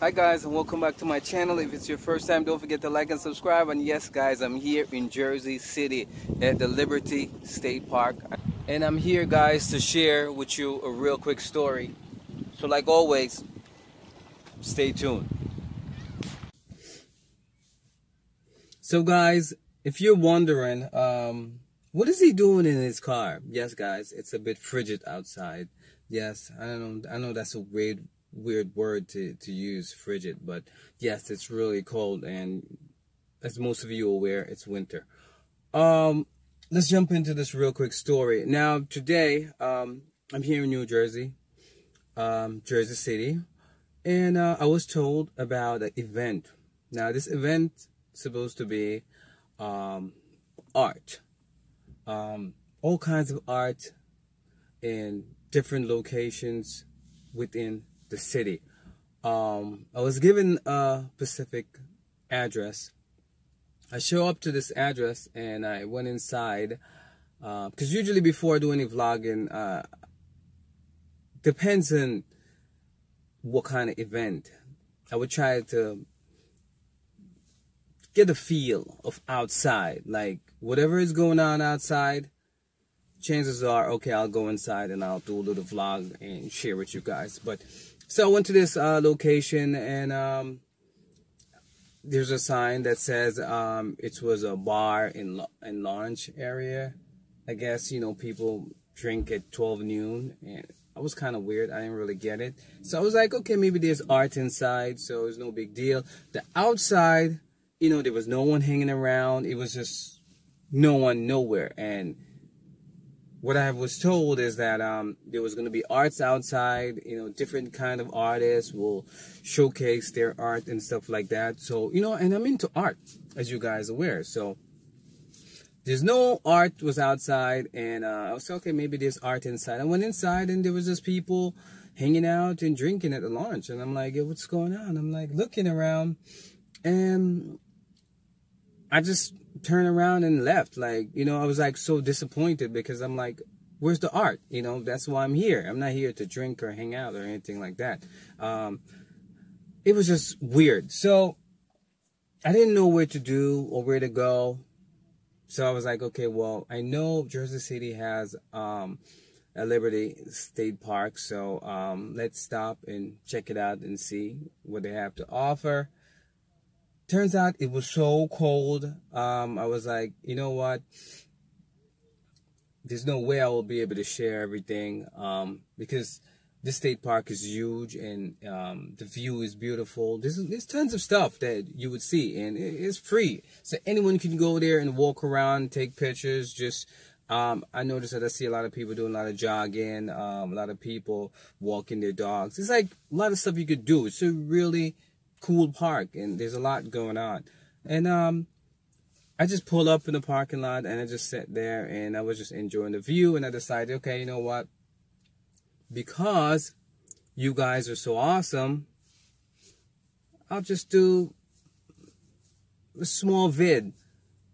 Hi guys and welcome back to my channel. If it's your first time, don't forget to like and subscribe. And yes guys, I'm here in Jersey City at the Liberty State Park. And I'm here guys to share with you a real quick story. So like always, stay tuned. So guys, if you're wondering, um, what is he doing in his car? Yes guys, it's a bit frigid outside. Yes, I know, I know that's a weird weird word to, to use, frigid, but yes, it's really cold, and as most of you are aware, it's winter. Um, let's jump into this real quick story. Now, today, um, I'm here in New Jersey, um, Jersey City, and uh, I was told about an event. Now, this event supposed to be um, art, um, all kinds of art in different locations within the city. Um, I was given a specific address. I show up to this address and I went inside because uh, usually before I do any vlogging, uh, depends on what kind of event. I would try to get a feel of outside, like whatever is going on outside. Chances are, okay, I'll go inside and I'll do a little vlog and share with you guys. But so I went to this uh, location and um, there's a sign that says um, it was a bar in in lounge area. I guess you know people drink at 12 noon and I was kind of weird. I didn't really get it. So I was like, okay, maybe there's art inside, so it's no big deal. The outside, you know, there was no one hanging around. It was just no one nowhere and what I was told is that um, there was going to be arts outside. You know, different kind of artists will showcase their art and stuff like that. So you know, and I'm into art, as you guys are aware. So there's no art was outside, and uh, I was like, okay, maybe there's art inside. I went inside, and there was just people hanging out and drinking at the lounge, and I'm like, yeah, what's going on? I'm like looking around, and I just turned around and left. Like, you know, I was like so disappointed because I'm like, where's the art? You know, that's why I'm here. I'm not here to drink or hang out or anything like that. Um, it was just weird. So I didn't know where to do or where to go. So I was like, okay, well, I know Jersey City has um, a Liberty State Park. So um, let's stop and check it out and see what they have to offer turns out it was so cold. Um, I was like, you know what? There's no way I will be able to share everything um, because this state park is huge and um, the view is beautiful. There's, there's tons of stuff that you would see and it's free. So anyone can go there and walk around, take pictures. Just um, I noticed that I see a lot of people doing a lot of jogging, um, a lot of people walking their dogs. It's like a lot of stuff you could do. It's a really cool park and there's a lot going on. And um I just pulled up in the parking lot and I just sat there and I was just enjoying the view and I decided, okay, you know what? Because you guys are so awesome, I'll just do a small vid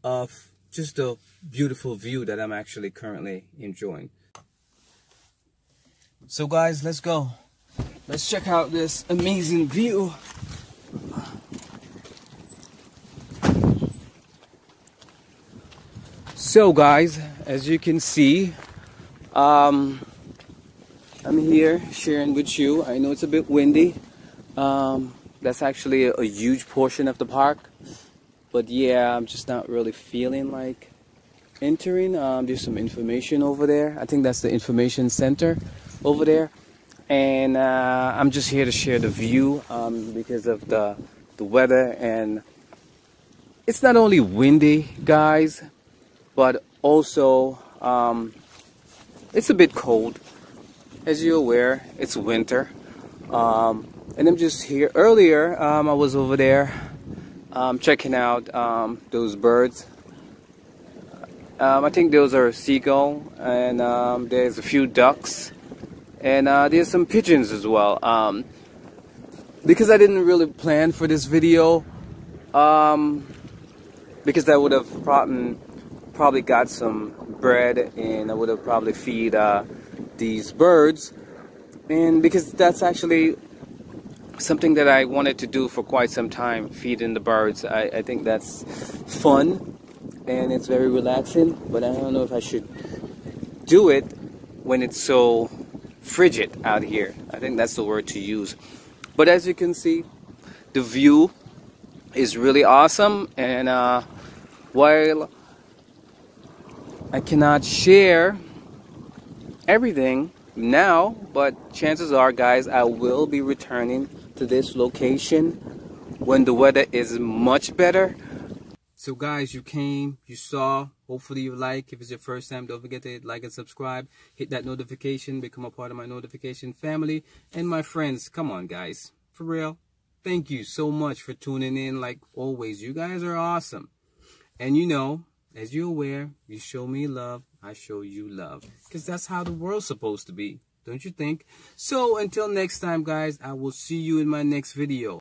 of just a beautiful view that I'm actually currently enjoying. So guys, let's go. Let's check out this amazing view so guys as you can see um, I'm here sharing with you. I know it's a bit windy. Um, that's actually a, a, huge portion of the park. But yeah I'm just not really feeling like entering. Um, there's some information over there. I think that's the information center over there. And uh, I'm just here to share the view um, because of the the weather. And it's not only windy guys but also um, it's a bit cold. As you're aware it's winter. Um, and I'm just here earlier um, I was over there um, checking out um, those birds. Um, I think those are seagull and there's a few ducks and uh, there's some pigeons as well. Because I didn't really plan for this video because that would have probably, probably got some bread and I would have probably feed uh, these birds and because that's actually something that I wanted to do for quite some time, feeding the birds. I, I think that's fun and it's very relaxing, but I don't know if I should do it when it's so frigid out here. I think that's the word to use. But as you can see, the view is really awesome and uh, while I cannot share everything now, but chances are, guys, I will be returning to this location when the weather is much better. So guys, you came, you saw, hopefully you like. If it's your first time, don't forget to hit like and subscribe. Hit that notification, become a part of my notification family. And my friends, come on guys, for real. Thank you so much for tuning in like always. You guys are awesome. And you know, as you're aware, you show me love, I show you love. Because that's how the world's supposed to be. Don't you think? So until next time, guys, I will see you in my next video.